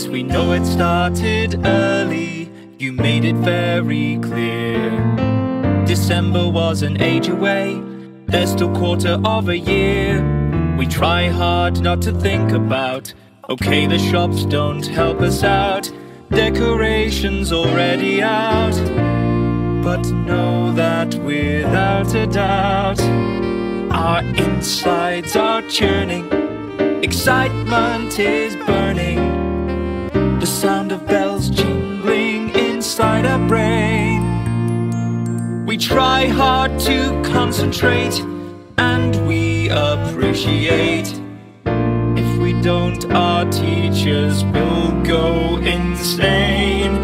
Yes, we know it started early, you made it very clear. December was an age away, there's still quarter of a year. We try hard not to think about, okay, the shops don't help us out. Decorations already out, but know that without a doubt, our insides are churning, excitement is burning. Sound of bells jingling inside our brain. We try hard to concentrate and we appreciate. If we don't, our teachers will go insane.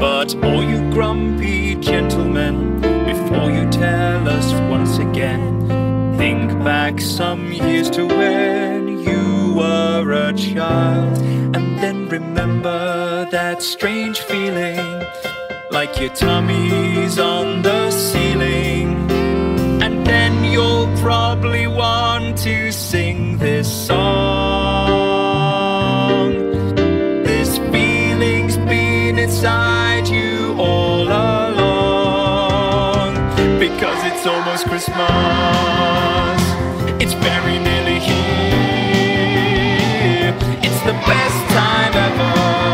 But all you grumpy gentlemen, before you tell us once again, think back some years to when you were a child that strange feeling Like your tummy's on the ceiling. And then you'll probably want to sing this song. This feeling's been inside you all along. Because it's almost Christmas. It's very nearly here. It's the best time ever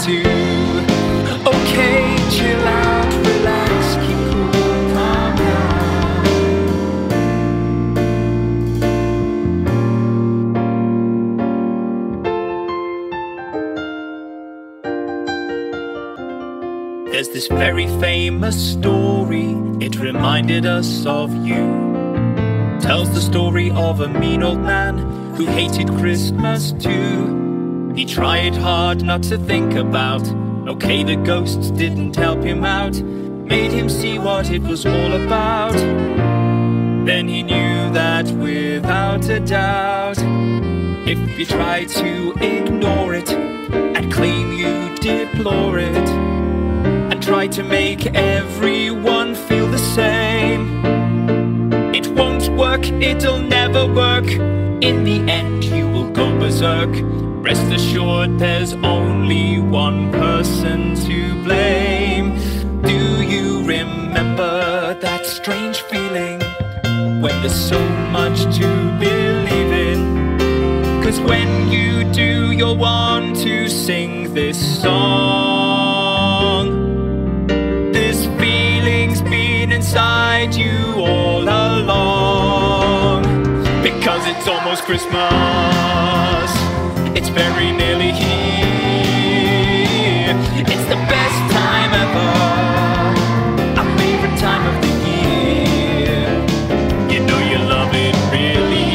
Okay, chill out, relax, keep cool, calm down There's this very famous story, it reminded us of you. Tells the story of a mean old man who hated Christmas too. He tried hard not to think about, okay, the ghosts didn't help him out, made him see what it was all about. Then he knew that without a doubt, if you try to ignore it and claim you deplore it, and try to make everyone feel the same. It won't work, it'll never work. In the end, you will go berserk. Rest assured, there's only one person to blame. Do you remember that strange feeling when there's so much to believe in? Cause when you do, you'll want to sing this song. This feeling's been inside you all along. Because it's almost Christmas, very nearly here. It's the best time ever, our favorite time of the year. You know you love it really.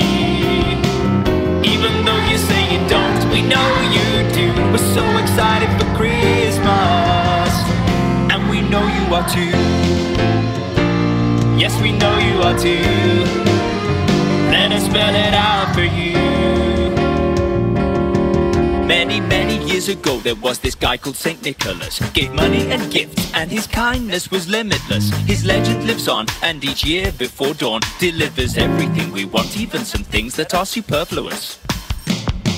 Even though you say you don't, we know you do. We're so excited for Christmas, and we know you are too. Yes, we know you are too. Let us spell it out for you. Many, many years ago, there was this guy called Saint Nicholas. Gave money and gifts, and his kindness was limitless. His legend lives on, and each year before dawn delivers everything we want, even some things that are superfluous.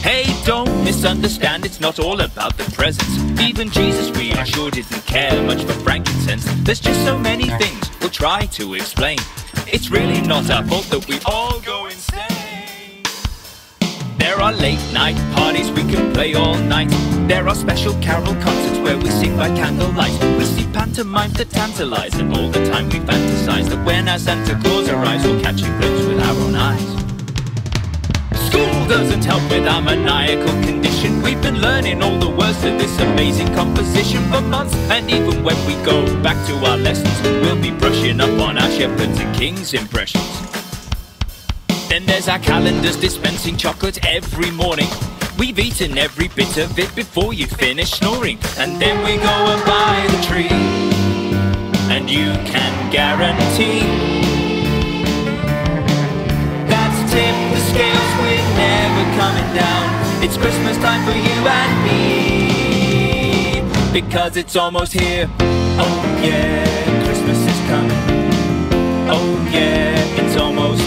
Hey, don't misunderstand, it's not all about the presents. Even Jesus, we are sure, didn't care much for frankincense. There's just so many things we'll try to explain. It's really not our fault that we all go insane. There are late night parties we can play all night. There are special carol concerts where we sing by candlelight. We see pantomimes that tantalize, and all the time we fantasize that when our Santa Claus arrives, we'll catch a glimpse with our own eyes. School doesn't help with our maniacal condition. We've been learning all the words to this amazing composition for months. And even when we go back to our lessons, we'll be brushing up on our shepherds and kings impressions. Then there's our calendars dispensing chocolate every morning. We've eaten every bit of it before you finish snoring. And then we go and buy the tree. And you can guarantee that's tip the scales, we're never coming down. It's Christmas time for you and me, because it's almost here. Oh yeah, Christmas is coming. Oh yeah, it's almost